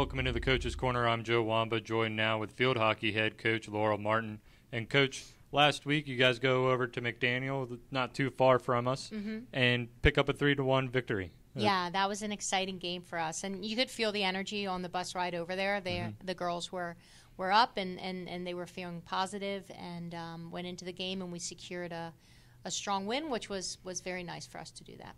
Welcome into the Coach's Corner. I'm Joe Wamba, joined now with field hockey head coach Laurel Martin. And, coach, last week you guys go over to McDaniel, not too far from us, Mhm. and pick up a 3 to 1 victory. Uh, Yeah, that was an exciting game for us, and you could feel the energy on the bus ride over there. They, Mhm. the girls were were up, and, and, and they were feeling positive, and um, went into the game, and we secured a, a strong win, which was was very nice for us to do that.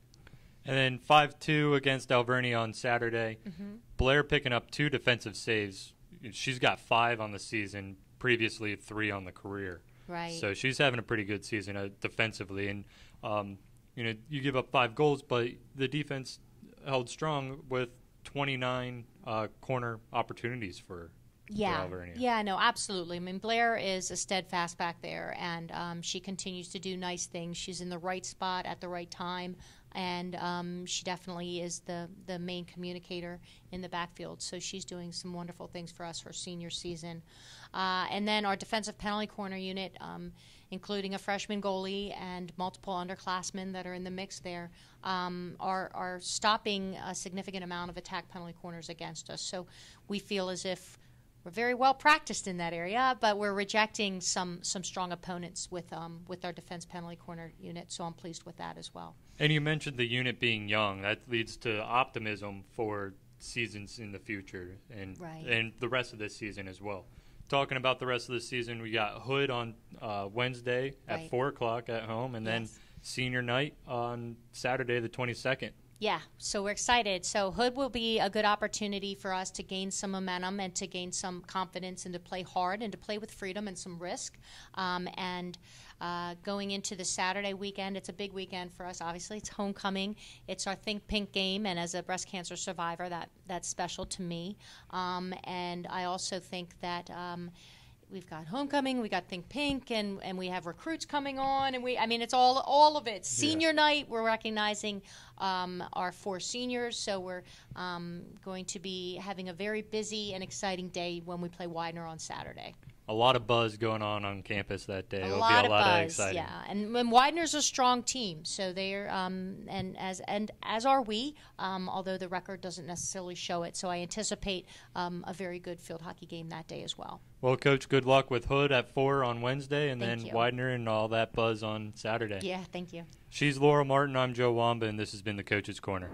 And then 5 2 against Alvernia on Saturday. Mhm. Blair picking up two defensive saves. She's got five on the season, previously three on the career. Right. So she's having a pretty good season uh, defensively. And, um, you know, you give up five goals, but the defense held strong with 29 uh, corner opportunities for, Yeah, for Alvernia. yeah, no, absolutely. I mean, Blair is a steadfast back there, and um, she continues to do nice things. She's in the right spot at the right time, and um, she definitely is the the main communicator in the backfield. So she's doing some wonderful things for us her senior season. Uh, and then our defensive penalty corner unit, um, including a freshman goalie and multiple underclassmen that are in the mix there, um, are are stopping a significant amount of attack penalty corners against us. So we feel as if we're very well practiced in that area, but we're rejecting some some strong opponents with um, with our defense penalty corner unit. So I'm pleased with that as well. And you mentioned the unit being young. That leads to optimism for seasons in the future and Right. and the rest of this season as well. Talking about the rest of the season, we got Hood on uh, Wednesday at Right. four o'clock at home, and then senior night on Saturday the twenty second. Yeah, so we're excited. So Hood will be a good opportunity for us to gain some momentum and to gain some confidence and to play hard and to play with freedom and some risk. Um, and uh, going into the Saturday weekend, it's a big weekend for us. Obviously, it's homecoming. It's our Think Pink game, and as a breast cancer survivor, that that's special to me. Um, and I also think that. Um, We've got homecoming, we got Think Pink, and, and we have recruits coming on, and we I mean it's all all of it. Senior night, we're recognizing um, our four seniors, so we're um, going to be having a very busy and exciting day when we play Widener on Saturday. A lot of buzz going on on campus that day. A It'll lot be a lot of of buzz, exciting. yeah. And, and Widener's a strong team, so they're um, and as and as are we. Um, although the record doesn't necessarily show it, so I anticipate um, a very good field hockey game that day as well. Well, coach, good luck with Hood at four on Wednesday, and Thank then you. Widener and all that buzz on Saturday. Yeah, thank you. She's Laurel Martin. I'm Joe Wamba, and this has been the Coach's Corner.